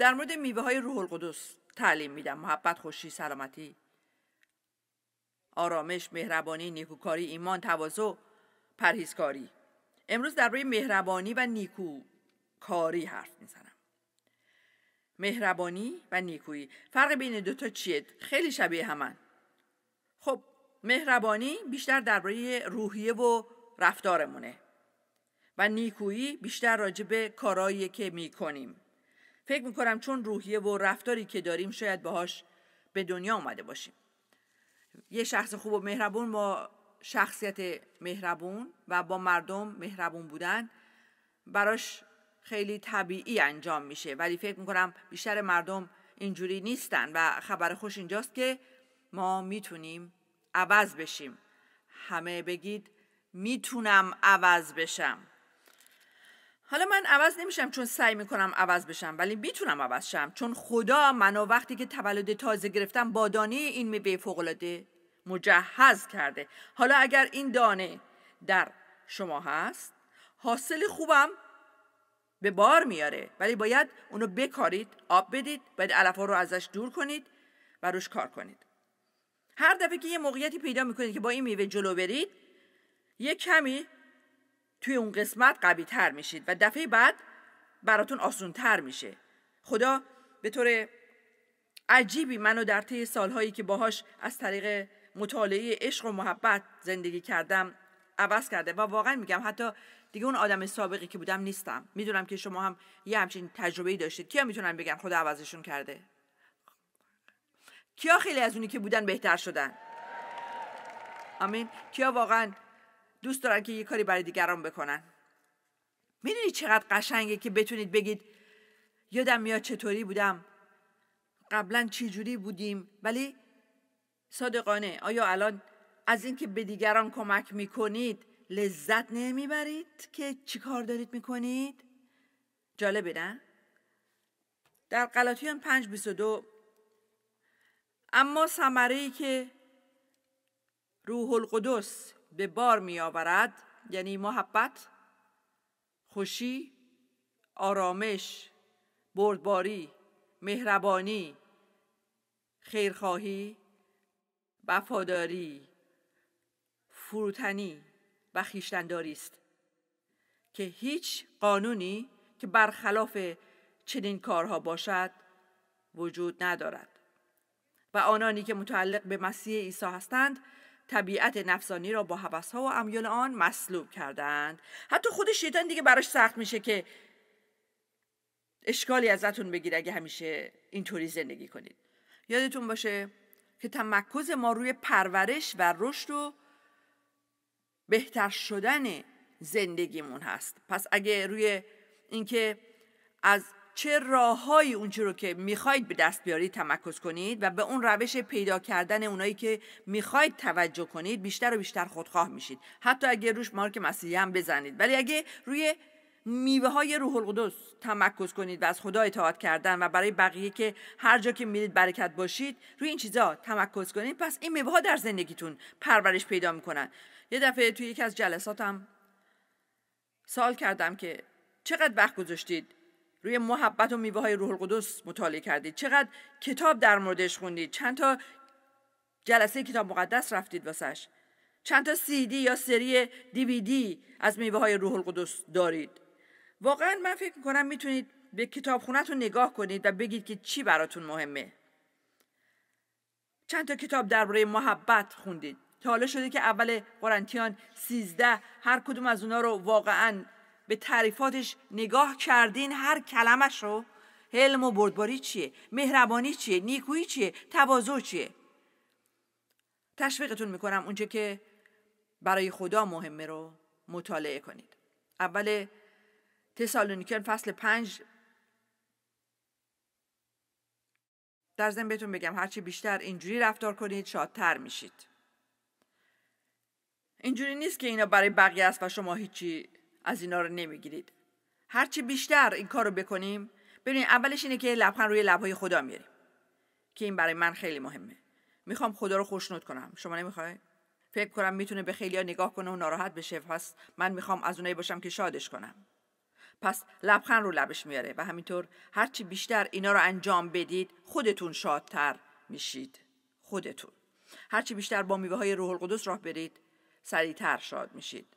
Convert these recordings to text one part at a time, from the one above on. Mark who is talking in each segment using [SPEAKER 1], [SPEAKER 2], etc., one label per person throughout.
[SPEAKER 1] در مورد میوه های روح القدس تعلیم میدم. محبت خوشی سلامتی. آرامش مهربانی نیکوکاری ایمان تواضع پرهیزکاری. امروز درباره مهربانی و نیکوکاری حرف می‌زنم. مهربانی و نیکویی. فرق بین دوتا چیه؟ خیلی شبیه همن. خب مهربانی بیشتر درباره روحیه و رفتارمونه و نیکویی بیشتر راجع به کارایی که می‌کنیم. فکر می‌کنم چون روحیه و رفتاری که داریم شاید باهاش به دنیا آمده باشیم. یه شخص خوب و مهربون با شخصیت مهربون و با مردم مهربون بودن براش خیلی طبیعی انجام میشه. ولی فکر می‌کنم بیشتر مردم اینجوری نیستن و خبر خوش اینجاست که ما می‌تونیم عوض بشیم. همه بگید می‌تونم عوض بشم. حالا من عوض نمیشم چون سعی می‌کنم عوض بشم ولی می‌تونم عوض شم. چون خدا منو وقتی که تولد تازه گرفتم با دانه این میوه فوقالعاده مجهز کرده. حالا اگر این دانه در شما هست حاصل خوبم به بار میاره. ولی باید اونو بکارید آب بدید باید علفا رو ازش دور کنید و روش کار کنید. هر دفعه که یه موقعیتی پیدا می‌کنید که با این میوه جلو برید یه کمی توی اون قسمت قوی تر میشید و دفعه بعد براتون آسون تر میشه. خدا به طور عجیبی منو در طی سالهایی که باهاش از طریق مطالعه عشق و محبت زندگی کردم عوض کرده و واقعا میگم حتی دیگه اون آدم سابقی که بودم نیستم. می‌دونم که شما هم یه همچین تجربه داشتید. کیا می‌تونن بگن خدا عوضشون کرده؟ کیا خیلی از اونی که بودن بهتر شدن؟ آمین. کیا واقعا دوست دارن که یه کاری برای دیگران بکنن می‌دونید چقدر قشنگه که بتونید بگید یادم میاد چطوری بودم قبلا چی جوری بودیم ولی صادقانه آیا الان از اینکه به دیگران کمک می‌کنید لذت نمی‌برید که چی کار دارید می‌کنید؟ جالبه نه؟ در قلاتیان 5.22 اما سمره ای که روح القدس به بار می آورد یعنی محبت خوشی آرامش بردباری مهربانی خیرخواهی وفاداری فروتنی و خیشتنداری است که هیچ قانونی که برخلاف چنین کارها باشد وجود ندارد. و آنانی که متعلق به مسیح عیسی هستند طبیعت نفسانی را با حوثها و امیال آن مصلوب کردند. حتی خود شیطان دیگه براش سخت میشه که اشکالی ازتون بگیره اگه همیشه اینطوری زندگی کنید. یادتون باشه که تمرکز ما روی پرورش و رشد و بهتر شدن زندگیمون هست. پس اگه روی اینکه از چه راههایی اونچه رو که می‌خواید به دست بیارید تمرکز کنید و به اون روش پیدا کردن اونایی که می‌خواید توجه کنید بیشتر و بیشتر خودخواه میشید. حتی اگه روش مارک مسیحی هم بزنید. ولی اگه روی میوه های روح القدس تمرکز کنید و از خدا اطاعت کردن و برای بقیه که هر جا که میرید برکت باشید روی این چیزا تمرکز کنید. پس این میوه ها در زندگیتون پرورش پیدا می‌کنن. یه دفعه توی یکی از جلساتم سوال کردم که چقدر وقت گذاشتید روی محبت و میوه های روح القدس مطالعه کردید. چقدر کتاب در موردش خوندید؟ چند تا جلسه کتاب مقدس رفتید واسش؟ چند تا سی دی یا سری دیویدی از میوه های روح القدس دارید؟ واقعا من فکر می‌کنم می‌تونید به کتاب خونتون نگاه کنید و بگید که چی براتون مهمه. چند تا کتاب درباره محبت خوندید. تا حالا شده که اول قرنتیان سیزده هر کدوم از اونا رو واقعا به تعریفاتش نگاه کردین هر کلمش رو. حلم و بردباری چیه؟ مهربانی چیه؟ نیکویی چیه؟ تواضع چیه؟ تشویقتون می‌کنم اونچه که برای خدا مهمه رو مطالعه کنید. اول تسالونیکیان فصل پنج. در ضمن بهتون بگم هرچی بیشتر اینجوری رفتار کنید شادتر میشید. اینجوری نیست که اینا برای بقیه است و شما هیچی از اینا رو نمی‌گیرید. هرچی بیشتر این کار رو بکنیم ببینید اولش اینه که لبخند روی لبهای خدا میاریم که این برای من خیلی مهمه. می‌خوام خدا رو خوشنود کنم. شما نمی‌خوای؟ فکر کنم می‌تونه به خیلیا نگاه کنه و ناراحت بشه. پس من می‌خوام از اونایی باشم که شادش کنم. پس لبخند رو لبش میاره و همینطور هرچی بیشتر اینا رو انجام بدید خودتون شادتر میشید. خودتون. هرچی بیشتر با میوه های روح القدس راه برید سریعتر شاد میشید.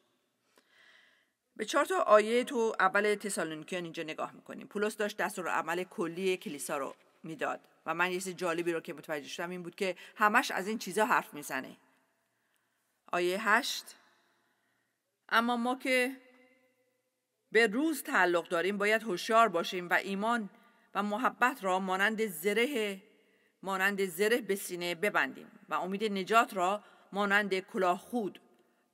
[SPEAKER 1] به چهار تا آیه تو اول تسالونیکیان اینجا نگاه می‌کنیم. پولس داشت دستور عمل کلی کلیسا رو می‌داد و من یه جالبی رو که متوجه شدم این بود که همش از این چیزا حرف می‌زنه. آیه هشت. اما ما که به روز تعلق داریم باید هوشیار باشیم و ایمان و محبت را مانند زره مانند زره به سینه ببندیم و امید نجات را مانند کلاه خود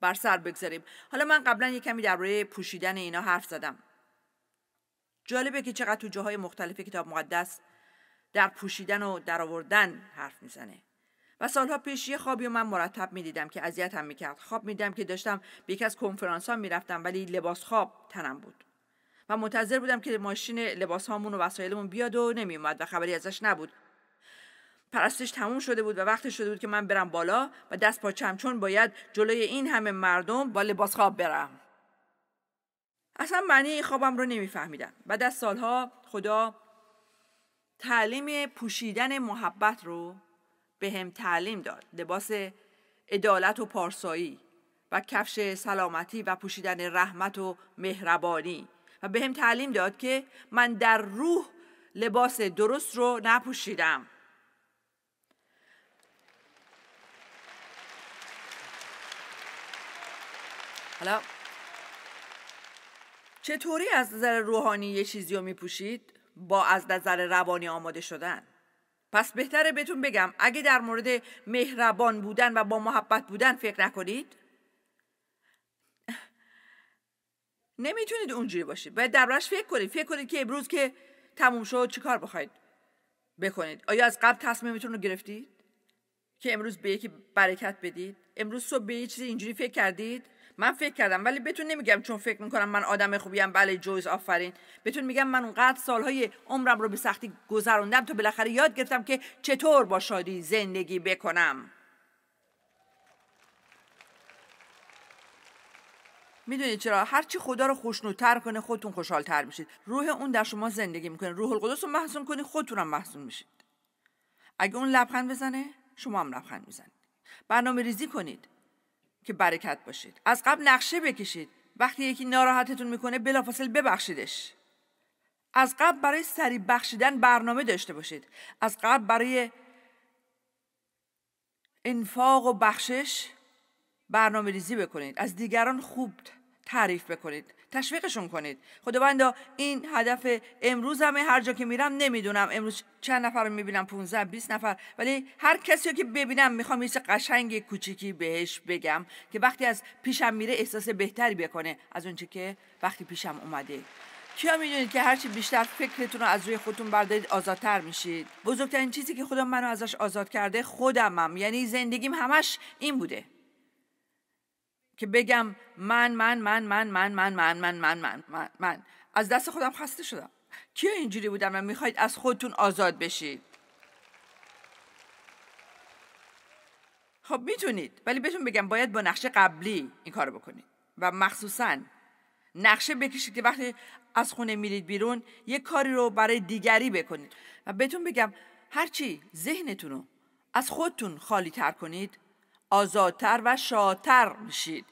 [SPEAKER 1] بر سر بگذاریم. حالا من قبلا یه کمی درباره پوشیدن اینا حرف زدم. جالبه که چقدر تو جاهای مختلف کتاب مقدس در پوشیدن و در آوردن حرف می‌زنه. و سالها پیش یه خوابی و من مرتب می‌دیدم که اذیتم می‌کرد. خواب می‌دیدم که داشتم به یکی از کنفرانس ها می‌رفتم ولی لباس خواب تنم بود. و منتظر بودم که ماشین لباس هامون و وسایلمون بیاد و نمیومد و خبری ازش نبود. پرستش تموم شده بود و وقت شده بود که من برم بالا و دست پا چون باید جلوی این همه مردم با لباس خواب برم. اصلا معنی خوابم رو نمیفهمیدم بعد از سالها خدا تعلیم پوشیدن محبت رو به هم تعلیم داد. لباس عدالت و پارسایی و کفش سلامتی و پوشیدن رحمت و مهربانی. و به هم تعلیم داد که من در روح لباس درست رو نپوشیدم. حالا چطوری از نظر روحانی یه چیزی رو میپوشید؟ با از نظر روانی آماده شدن. پس بهتره بهتون بگم اگه در مورد مهربان بودن و با محبت بودن فکر نکنید. نمی‌تونید اونجوری باشید. باید دربارش فکر کنید. فکر کنید که امروز که تموم شد چیکار بخواید بکنید؟ آیا از قبل تصمیمتون رو گرفتید؟ که امروز به یکی برکت بدید؟ امروز صبح به یه چیزی اینجوری فکر کردید؟ من فکر کردم ولی بهتون نمیگم چون فکر می‌کنم من آدم خوبیم بله جویز آفرین. بهتون میگم من اونقدر سالهای عمرم رو به سختی گذروندم تا بالاخره یاد گرفتم که چطور با شادی زندگی بکنم. می‌دونید چرا؟ هرچی خدا رو خوشنودتر کنه خودتون خوشحالتر میشید. روح اون در شما زندگی می‌کنه. روح القدس رو محسون کنید خودتونم محسون میشید. اگه اون لبخند بزنه شما هم لبخند می‌زنید. برنامه ریزی کنید. که برکت باشید. از قبل نقشه بکشید. وقتی یکی ناراحتتون می‌کنه بلافاصله ببخشیدش. از قبل برای سریع بخشیدن برنامه داشته باشید. از قبل برای انفاق و بخشش برنامه ریزی بکنید. از دیگران خوب تعریف بکنید. تشویقشون کنید. خداوندا این هدف امروز هر جا که میرم نمی‌دونم امروز چند نفر رو می‌بینم 15 20 نفر. ولی هر کسی رو که ببینم می‌خوام یه قشنگ کوچیکی بهش بگم که وقتی از پیشم میره احساس بهتری بکنه از اونچه که وقتی پیشم اومده. کیا می‌دونید که هرچی بیشتر فکرتون رو از روی خودتون بردارید آزادتر میشید. بزرگترین چیزی که خدا منو ازش آزاد کرده خودمم. یعنی زندگیم همش این بوده. که بگم من من من من من من من من من من من من از دست خودم خسته شدم کیا اینجوری بودم و می‌خواید از خودتون آزاد بشید خب می‌تونید ولی بهتون بگم باید با نقشه قبلی این کارو بکنید و مخصوصا نقشه بکشید که وقتی از خونه میرید بیرون یه کاری رو برای دیگری بکنید و بهتون بگم هرچی ذهنتون رو از خودتون خالی تر کنید آزادتر و شادتر میشید.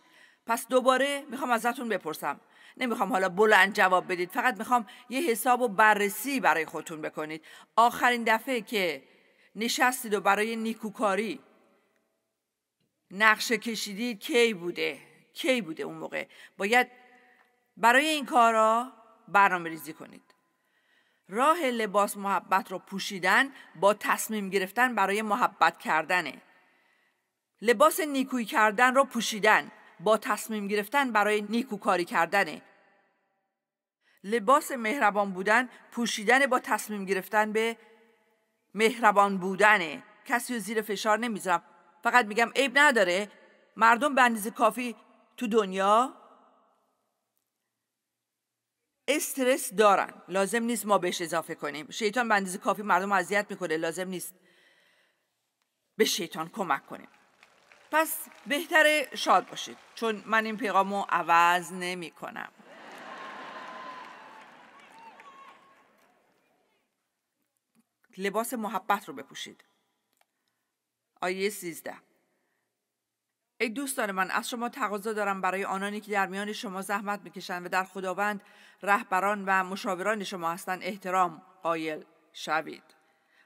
[SPEAKER 1] پس دوباره می‌خوام ازتون بپرسم. نمی‌خوام حالا بلند جواب بدید. فقط می‌خوام یه حساب و بررسی برای خودتون بکنید. آخرین دفعه که نشستید و برای نیکوکاری نقشه کشیدید کی بوده؟ کی بوده اون موقع؟ باید برای این کارا برنامه ریزی کنید. راه لباس محبت رو پوشیدن با تصمیم گرفتن برای محبت کردنه. لباس نیکویی کردن رو پوشیدن. با تصمیم گرفتن برای نیکوکاری کردنه. لباس مهربان بودن پوشیدن با تصمیم گرفتن به مهربان بودنه. کسی رو زیر فشار نمی‌ذارم. فقط میگم عیب نداره. مردم به اندازه کافی تو دنیا استرس دارن. لازم نیست ما بهش اضافه کنیم. شیطان به اندازه کافی مردم اذیت می‌کنه. لازم نیست به شیطان کمک کنیم. پس بهتر شاد باشید چون من این پیغامو عوض نمی کنم. لباس محبت رو بپوشید. آیه 13 ای دوستان من از شما تقاضا دارم برای آنانی که در میان شما زحمت می‌کشند و در خداوند رهبران و مشاوران شما هستند احترام قائل شوید.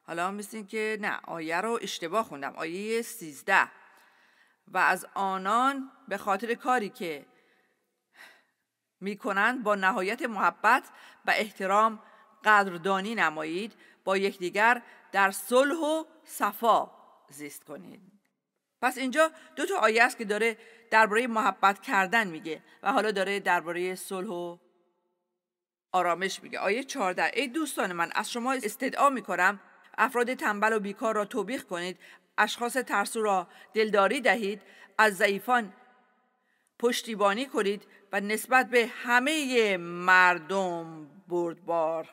[SPEAKER 1] حالا مثل که نه آیه رو اشتباه خوندم. آیه 13 و از آنان به خاطر کاری که می‌کنند با نهایت محبت و احترام قدردانی نمایید با یکدیگر در صلح و صفا زیست کنید. پس اینجا دو تا آیه است که داره درباره محبت کردن میگه و حالا داره درباره صلح و آرامش میگه. آیه 14 ای دوستان من از شما استدعا می‌کنم افراد تنبل و بیکار را توبیخ کنید اشخاص ترسو را دلداری دهید از ضعیفان پشتیبانی کنید و نسبت به همه مردم بردبار.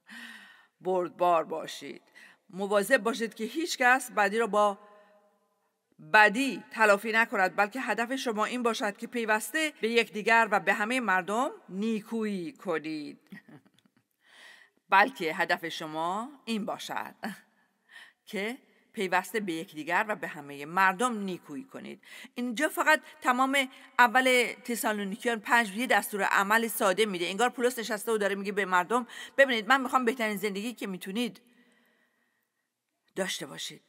[SPEAKER 1] بردبار باشید. مواظب باشید که هیچ کس بدی را با بدی تلافی نکند بلکه هدف شما این باشد که پیوسته به یکدیگر و به همه مردم نیکویی کنید. بلکه هدف شما این باشد که پیوسته به یکدیگر و به همه مردم نیکویی کنید. اینجا فقط تمام اول تسالونیکیان پنج یه دستور عمل ساده میده. انگار پولس نشسته و داره میگه به مردم ببینید من می‌خوام بهترین زندگی که می‌تونید داشته باشید.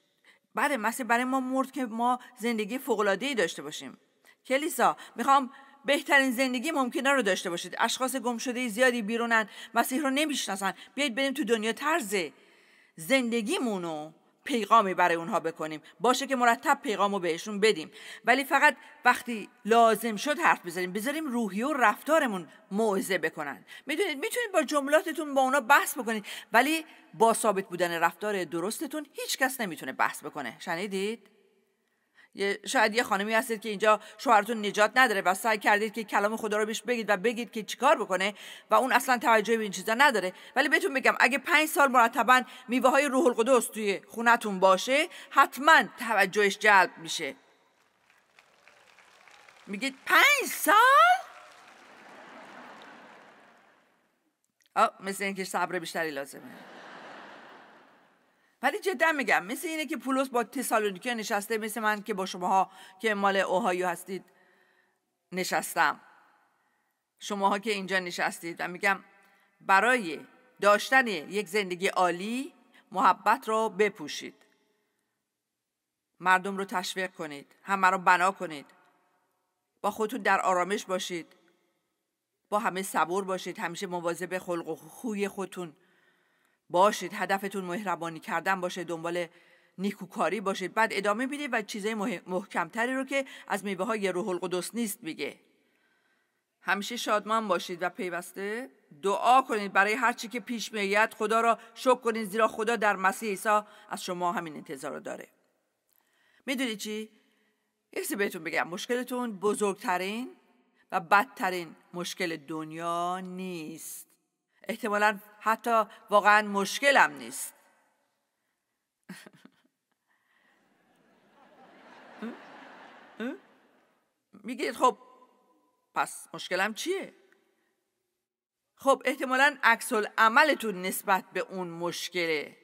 [SPEAKER 1] بله مثل برای ما مرد که ما زندگی فوقلادهی داشته باشیم. کلیسا می‌خوام بهترین زندگی ممکنه رو داشته باشید. اشخاص گم شده زیادی بیرونن مسیح رو نمی‌شناسن. بیاید بریم تو دنیا طرز زندگیمونو پیغامی برای اونها بکنیم. باشه که مرتب پیغام رو بهشون بدیم. ولی فقط وقتی لازم شد حرف بزنیم. بذاریم روحی و رفتارمون موعظه بکنن. می‌دونید می‌تونید با جملاتتون با اونا بحث بکنید. ولی با ثابت بودن رفتار درستتون هیچ کس نمی‌تونه بحث بکنه. شنیدید؟ شاید یه خانمی هستید که اینجا شوهرتون نجات نداره و سعی کردید که کلام خدا رو بهش بگید و بگید که چیکار بکنه و اون اصلا توجه به این چیزا نداره. ولی بهتون بگم اگه پنج سال مرتبا میوه های روح القدس توی خونتون باشه حتما توجهش جلب میشه. میگید پنج سال؟ آه مثل اینکه صبر بیشتری لازمه. ولی جدا میگم مثل اینه که پولس با تسالونیکی نشسته مثل من که با شماها که مال اوهایو هستید نشستم. شماها که اینجا نشستید و میگم برای داشتن یک زندگی عالی محبت رو بپوشید. مردم رو تشویق کنید همه رو بنا کنید. با خودتون در آرامش باشید. با همه صبور باشید همیشه مواظب خلق و خوی خودتون باشید هدفتون مهربانی کردن باشه دنبال نیکوکاری باشید. بعد ادامه می‌دید و چیزای محکمتری رو که از میوه های روح القدس نیست میگه. همیشه شادمان باشید و پیوسته. دعا کنید برای هر چی که پیش میآید. خدا را شکر کنید زیرا خدا در مسیح عیسی از شما همین انتظار رو داره. می‌دونید چی؟ یه بهتون بگم. مشکلتون بزرگترین و بدترین مشکل دنیا نیست. احتمالا حتی واقعا مشکلم نیست. میگید خب پس مشکلم چیه؟ خب احتمالا عکس عملتون نسبت به اون مشکله.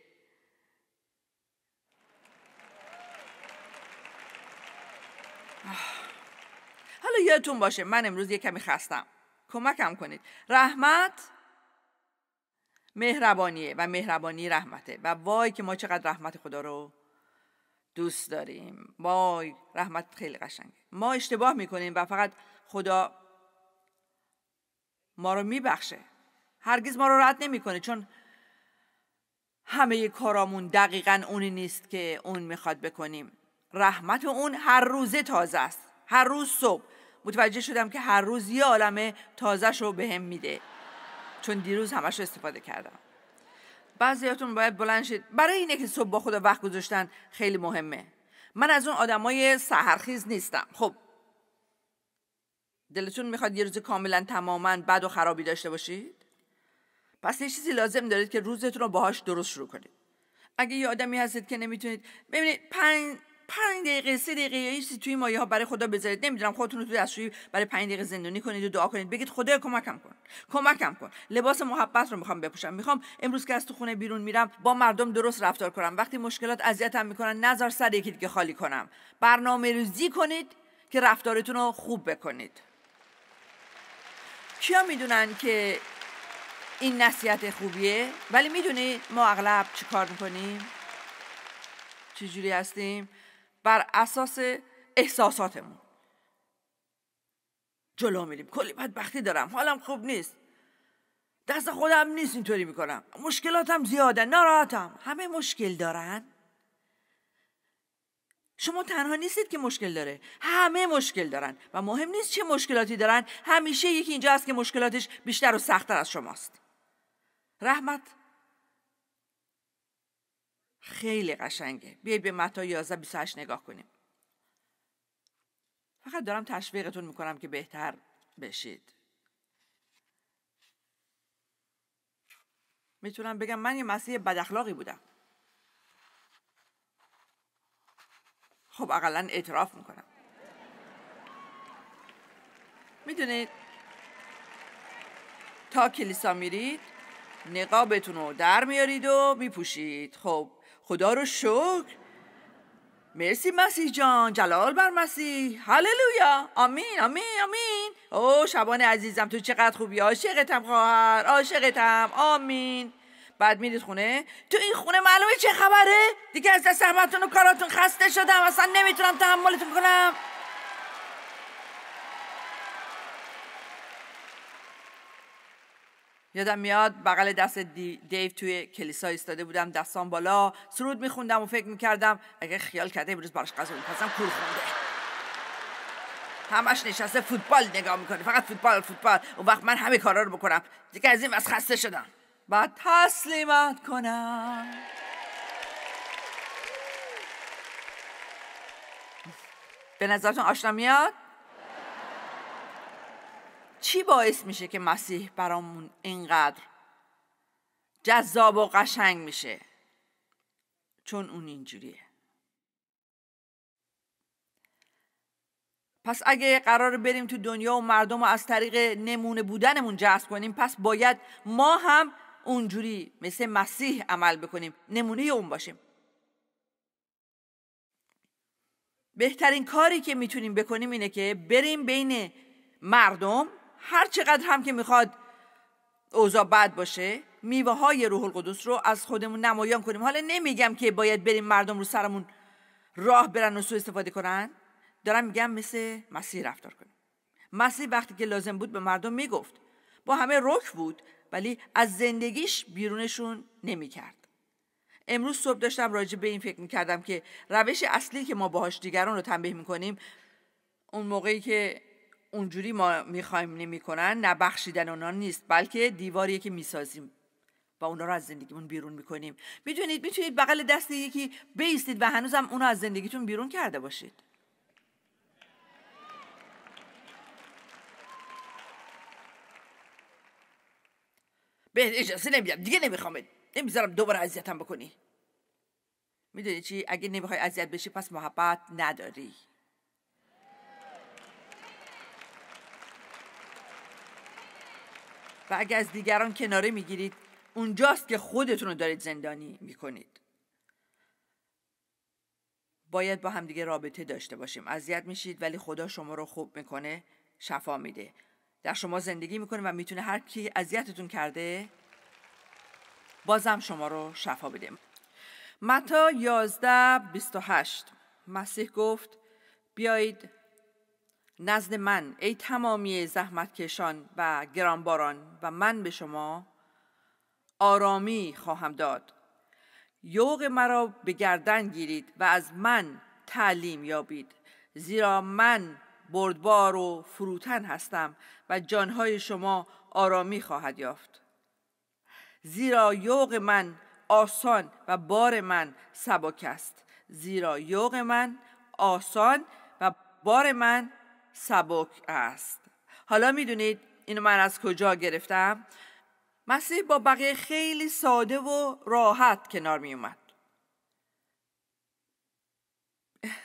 [SPEAKER 1] حالا یادتون باشه من امروز یه کمی خستم. کمکم کنید. رحمت؟ مهربانیه و مهربانی رحمته. و وای که ما چقدر رحمت خدا رو دوست داریم. وای رحمت خیلی قشنگه. ما اشتباه می‌کنیم و فقط خدا ما رو میبخشه. هرگز ما رو رد نمی‌کنه چون همه کارامون دقیقا اونی نیست که اون می‌خواد بکنیم. رحمت اون هر روزه تازه است. هر روز صبح. متوجه شدم که هر روز یه عالمه تازه به هم میده. چون دیروز همش استفاده کردم. بعضیاتون باید بلند شید. برای اینه که صبح با خدا وقت گذاشتن خیلی مهمه. من از اون آدمای سهرخیز نیستم. خب. دلتون می‌خواد یه روز کاملا تماما بد و خرابی داشته باشید؟ پس یه چیزی لازم دارید که روزتون رو باهاش درست شروع کنید. اگه یه آدمی هستید که نمی‌تونید ببینید پنج پنج دقیقه سه دقیقه یا توی مایه ها برای خدا بذارید. نمی‌دونم خودتون رو توی برای پنج دقیقه زندانی کنید و دعا کنید. بگید خدا کمکم کن. کمکم کن. لباس محبت رو می‌خوام بپوشم. می‌خوام امروز که از تو خونه بیرون میرم با مردم درست رفتار کنم. وقتی مشکلات اذیتم می‌کنن نظر سر یکی دیگه خالی کنم. برنامه ریزی کنید که رفتارتون رو خوب بکنید. کیا می‌دونن که این نصیحت خوبیه؟ ولی می‌دونید ما اغلب چی کار می‌کنیم؟ چجوری هستیم؟ بر اساس احساساتمون. جلو میریم. کلی بدبختی دارم. حالم خوب نیست. دست خودم نیست اینطوری می‌کنم. مشکلاتم زیاده. ناراحتم. همه مشکل دارن؟ شما تنها نیستید که مشکل داره. همه مشکل دارن. و مهم نیست چه مشکلاتی دارن. همیشه یکی اینجا هست که مشکلاتش بیشتر و سختتر از شماست. رحمت خیلی قشنگه. بیاید به متا 11 28 نگاه کنیم. فقط دارم تشویقتون می‌کنم که بهتر بشید. می‌تونم بگم من یه مسیح بد اخلاقی بودم. خب اقلا اعتراف می‌کنم. می‌دونید؟ تا کلیسا میرید نقابتون رو در میارید و میپوشید. خب خدا رو شکر. مرسی مسیح جان. جلال بر مسیح. هللویا. آمین آمین آمین. او شبان عزیزم تو چقدر خوبی. عاشقتم خواهر عاشقتم. آمین. بعد میرید خونه. تو این خونه معلومه چه خبره؟ دیگه از دست و کاراتون خسته شدم. اصلا نمی‌تونم تحملتون کنم. یادم میاد بغل دست دیو توی کلیسا ایستاده بودم دستان بالا سرود میخوندم و فکر می‌کردم اگه خیال کرده امروز براش غذا میپسم کور خونده. همش نشسته فوتبال نگاه می‌کنه فقط فوتبال فوتبال. اون وقت من همه کارا رو بکنم. دیگه از این از خسته شدم. بعد تسلیمت کنم. به نظرتون آشنا میاد؟ چی باعث میشه که مسیح برامون اینقدر جذاب و قشنگ میشه؟ چون اون اینجوریه. پس اگه قرار بریم تو دنیا و مردم رو از طریق نمونه بودنمون جذب کنیم پس باید ما هم اونجوری مثل مسیح عمل بکنیم نمونه اون باشیم. بهترین کاری که می‌تونیم بکنیم اینه که بریم بین مردم هر چقدر هم که می‌خواد اوضاع بد باشه میوه های روح القدس رو از خودمون نمایان کنیم. حالا نمیگم که باید بریم مردم رو سرمون راه برن و سو استفاده کنن. دارم میگم مثل مسیح رفتار کنیم. مسیح وقتی که لازم بود به مردم می‌گفت. با همه رک بود ولی از زندگیش بیرونشون نمی‌کرد. امروز صبح داشتم راجع به این فکر می‌کردم که روش اصلی که ما باهاش دیگران رو تنبیه می‌کنیم اون موقعی که اونجوری ما می‌خوایم نمی‌کنن نبخشیدن اونا نیست بلکه دیواریه که می‌سازیم و اونا رو از زندگیمون بیرون می‌کنیم. می‌دونید می‌تونید بغل دست یکی بیستید و هنوزم اونو از زندگیتون بیرون کرده باشید. به اجازه نمیدم. دیگه نمی‌خوام. نمی‌ذارم دوباره اذیتم بکنی. می‌دونی چی؟ اگه نمی‌خوای اذیت بشی پس محبت نداری. و اگه از دیگران کناره می‌گیرید اونجاست که خودتون رو دارید زندانی می‌کنید. باید با همدیگه رابطه داشته باشیم. اذیت میشید ولی خدا شما رو خوب می‌کنه شفا میده. در شما زندگی می‌کنه و می‌تونه هر کی اذیتتون کرده بازم شما رو شفا بده. متا 11 28 مسیح گفت بیایید نزد من ای تمامی زحمت کشان و گرانباران و من به شما آرامی خواهم داد. یوق مرا به گردن گیرید و از من تعلیم یابید. زیرا من بردبار و فروتن هستم و جانهای شما آرامی خواهد یافت. زیرا یوق من آسان و بار من سبک است. زیرا یوق من آسان و بار من سبک است. حالا می‌دونید اینو من از کجا گرفتم؟ مسیح با بقیه خیلی ساده و راحت کنار می اومد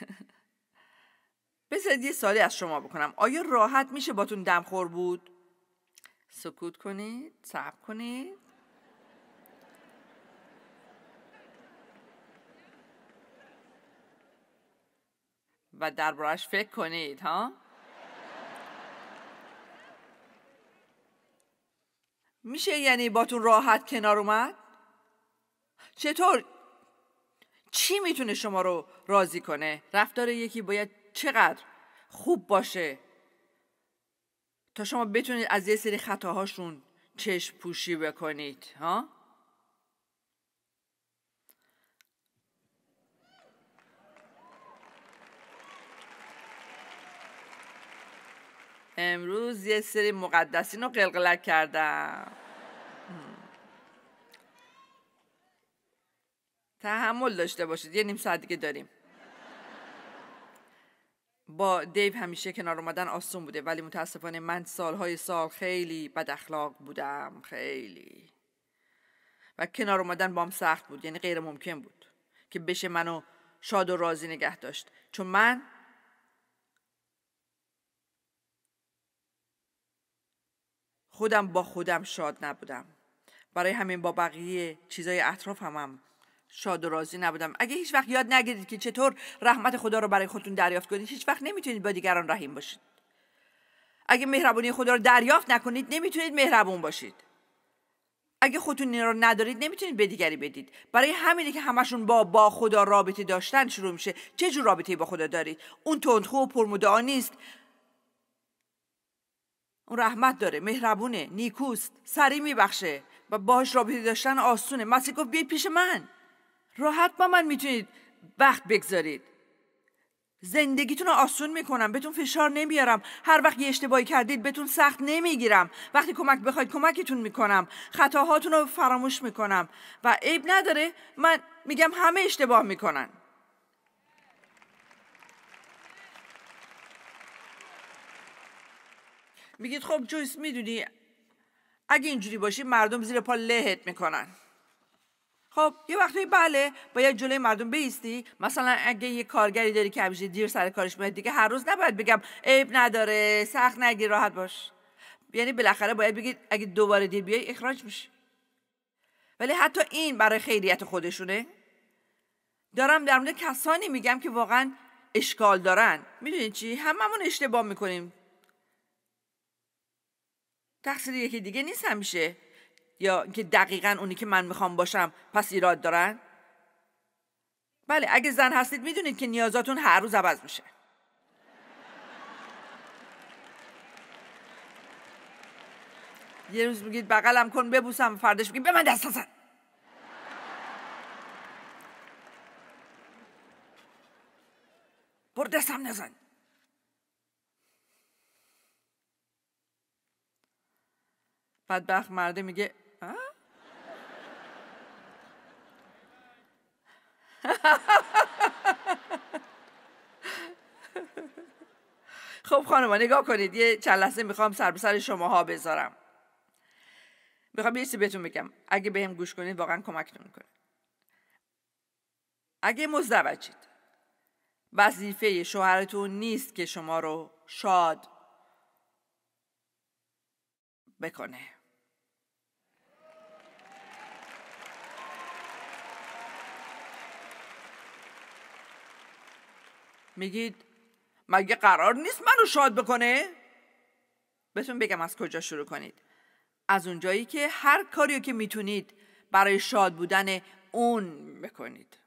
[SPEAKER 1] بذارید یه سالی از شما بکنم. آیا راحت میشه باتون دمخور بود؟ سکوت کنید صبر کنید. و دربارش فکر کنید ها؟ میشه یعنی باتون راحت کنار اومد؟ چطور؟ چی می‌تونه شما رو راضی کنه؟ رفتار یکی باید چقدر خوب باشه؟ تا شما بتونید از یه سری خطاهاشون چشم پوشی بکنید ها؟ امروز یه سری مقدسین رو قلقلک کردم. تحمل داشته باشید یه نیم ساعت دیگه داریم. با دیو همیشه کنار اومدن آسون بوده ولی متاسفانه من سالهای سال خیلی بد اخلاق بودم خیلی. و کنار اومدن بام سخت بود یعنی غیر ممکن بود که بشه منو شاد و راضی نگه داشت. چون من خودم با خودم شاد نبودم. برای همین با بقیه چیزای اطراف هم, شاد و راضی نبودم. اگه هیچ وقت یاد نگیرید که چطور رحمت خدا رو برای خودتون دریافت کنید هیچ وقت نمی‌تونید با دیگران رحیم باشید. اگه مهربونی خدا رو دریافت نکنید نمی‌تونید مهربون باشید. اگه خودتون این رو ندارید نمی‌تونید به دیگری بدید. برای همینه که همشون با با خدا رابطه داشتن شروع میشه. چه جور رابطه با خدا دارید؟ اون تندخو و پرمدعا نیست. اون رحمت داره مهربونه نیکوست سری میبخشه. و باهاش رابطه داشتن آسونه. مسیح گفت بیاید پیش من. راحت با من می‌تونید وقت بگذارید. زندگیتون رو آسون می‌کنم بهتون فشار نمیارم. هر وقت یه اشتباهی کردید بهتون سخت نمی‌گیرم. وقتی کمک بخواید کمکتون می‌کنم. خطاهاتون رو فراموش می‌کنم. و عیب نداره من میگم همه اشتباه می‌کنن. میگید خب جویس می‌دونی اگه اینجوری باشی مردم زیر پا لهت می‌کنن. خب یه وقتی بله باید جلوی مردم بیستی مثلا اگه یه کارگری داری که همیشه دیر سر کارش میاد دیگه هر روز نباید بگم عیب نداره سخت نگیر راحت باش. یعنی بالاخره باید بگید اگه دوباره دیر بیای اخراج میشه ولی حتی این برای خیریت خودشونه. دارم در مورد کسانی میگم که واقعا اشکال دارن. می‌دونید چی؟ هممون اشتباه می‌کنیم. تقصیر یکی دیگه نیست همیشه. یا که دقیقا اونی که من می‌خوام باشم پس ایراد دارن؟ بله اگه زن هستید می‌دونید که نیازاتون هر روز عوض میشه. یه روز میگید بغلم کن ببوسم فردش میگید به من دست نزن. برو دستم نزن. بدبخت مرده میگه خب خانم نگاه کنید یه چند لحظه می‌خوام سر به سر شماها بذارم. می‌خوام یه چیزی بهتون بگم. اگه بهم گوش کنید واقعا کمکتون می‌کنه. اگه مزدوجید وظیفه شوهرتون نیست که شما رو شاد بکنه. میگید مگه قرار نیست منو شاد بکنه؟ بهتون بگم از کجا شروع کنید از اونجایی که هر کاریو که می‌تونید برای شاد بودن اون بکنید